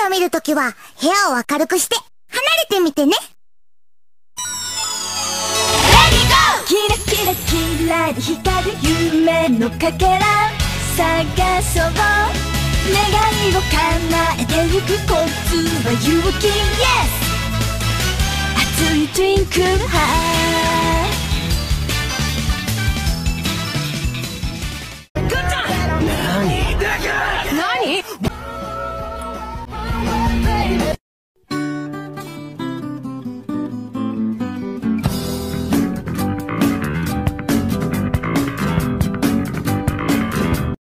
ビを見るときは部屋を明るくして離れてみてね。キラキラキラで光る夢のかけら探そう願いを叶えてゆくコツは勇気 Yes! 熱いドリンクルハ